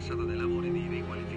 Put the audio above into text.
passata dei lavori di riqualificazione.